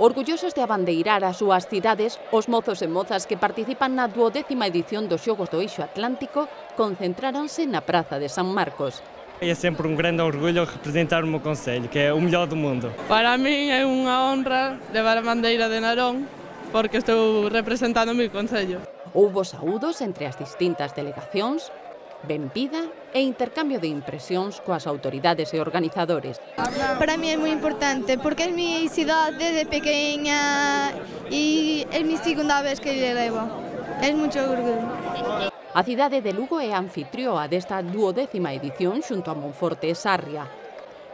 Orgullosos de abandeirar as súas cidades, os mozos e mozas que participan na duodécima edición dos Xogos do Eixo Atlántico concentráronse na Praza de San Marcos. É sempre um grande orgulho representar o meu Concello, que é o melhor do mundo. Para mí é unha honra levar a bandeira de Narón, porque estou representando o meu Concello. Houbo saúdos entre as distintas delegacións, benvida e intercambio de impresións coas autoridades e organizadores. Para mí é moi importante porque é mi cidade de pequeña e é mi segunda vez que lle levo. É moito orgullo. A cidade de Lugo é anfitrioa desta duodécima edición xunto a Monforte e Sarria.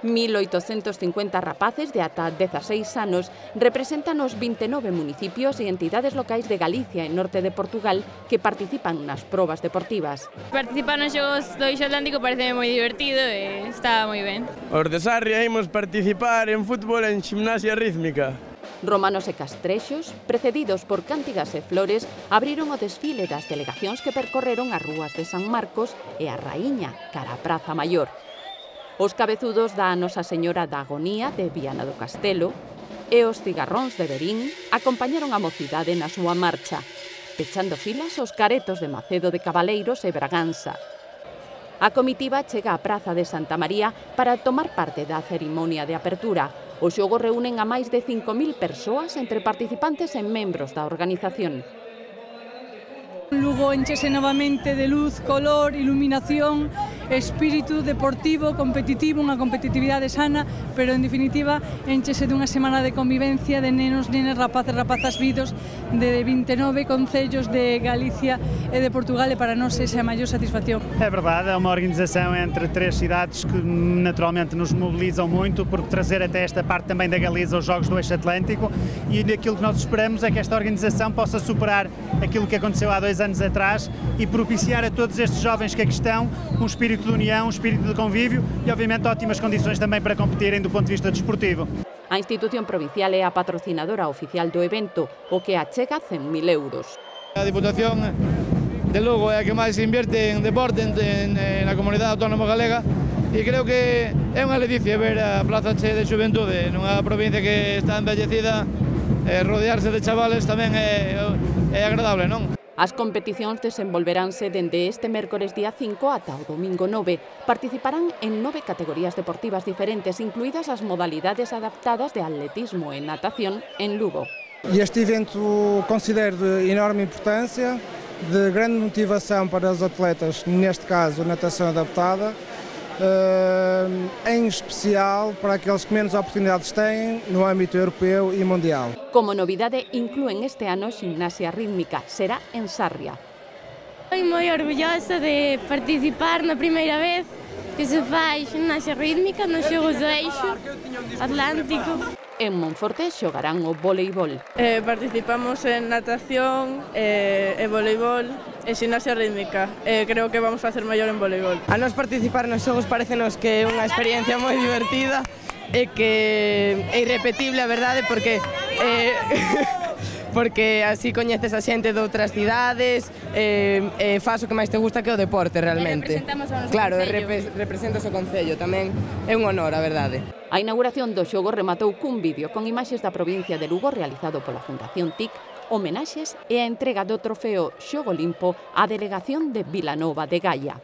1.850 rapaces de ata 16 anos representan os 29 municipios e entidades locais de Galicia e norte de Portugal que participan nas probas deportivas. Participar nos Xogos do Ixo Atlántico parece moi divertido e está moi ben. Os de Sarria imos participar en fútbol en gimnasia rítmica. Romanos e castrexos, precedidos por cántigas e flores, abriron o desfile das delegacións que percorreron as rúas de San Marcos e a Raíña, cara a Praza Maior os cabezudos da Nosa Señora da Agonía de Viana do Castelo e os cigarróns de Berín acompañaron a mocidade na súa marcha, pechando filas os caretos de Macedo de Cabaleiros e Braganza. A comitiva chega á Praza de Santa María para tomar parte da cerimonia de apertura. O xogo reúnen a máis de 5.000 persoas entre participantes e membros da organización. Lugo enchese novamente de luz, color, iluminación espírito deportivo, competitivo, unha competitividade sana, pero en definitiva enchese dunha semana de convivencia de nenos, nenes, rapaces, rapazas vidos de 29 concellos de Galicia e de Portugal e para nós esa é a maior satisfacción. É verdade, é uma organização entre três cidades que naturalmente nos mobilizam muito por trazer até esta parte também da Galiza os Jogos do Eixo Atlântico e aquilo que nós esperamos é que esta organização possa superar aquilo que aconteceu há dois anos atrás e propiciar a todos estes jovens que aqui estão um espírito espírito de união, um espírito de convívio e, obviamente, ótimas condições também para competirem do ponto de vista desportivo. A institución provincial é a patrocinadora oficial do evento, o que achega 100.000 euros. A Diputación de Lugo é a que máis invierte en deporte en, en, na comunidade autónoma galega e creo que é unha ledicia ver a Plaza Che de Xuventude nunha provincia que está envellecida eh, rodearse de chavales tamén é, é agradable, non? As competicións desenvolveranse dende este mércores día 5 ata o domingo 9. Participarán en nove categorías deportivas diferentes, incluídas as modalidades adaptadas de atletismo e natación en Lugo. E este evento considero de enorme importância, de grande motivação para os atletas, neste caso natação adaptada, Ehm, em especial para aqueles que menos oportunidades têm no âmbito europeu e mundial. Como novidade, incluen este ano gimnasia rítmica, será en Sarria. Estou moi orgullosa de participar na primeira vez que se faz gimnasia rítmica nos Xogos do Eixo Atlántico. En Monforte xogarán o voleibol. Eh, participamos en natación eh, e voleibol e gimnasia rítmica. Eh, creo que vamos a hacer maior en voleibol. A nos participar nos xogos parecenos que é unha experiencia moi divertida e que é irrepetible, a verdade, porque... Eh, porque así coñeces a xente de outras cidades, eh, eh, faz o que máis te gusta que o deporte realmente. E representamos ao Claro, concello. repre representas o Concello, tamén é un honor, a verdade. A inauguración do xogo rematou cun vídeo con imaxes da provincia de Lugo realizado pola Fundación TIC homenaxes e a entrega do trofeo Xogo Limpo á delegación de Vilanova de Gaia.